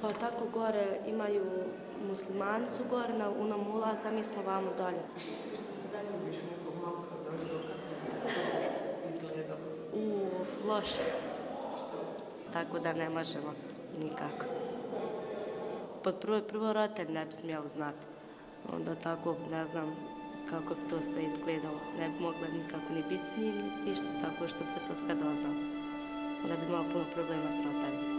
Pa tako gore imaju muslimani su gore na Unamula, ulaza, sami smo vamo dolje. Što se zaljubiš u nekog malo kada kako izgleda? U, loše. Što? Tako da ne možemo nikako. Pod prvo, prvo roditelj ne bi smjeli znati. Onda tako, ne znam kako bi to sve izgledalo. Ne bi mogla nikako ni biti s njim, ništa tako što bi se to sve doznalo. Onda bi imao puno problema s roditeljima.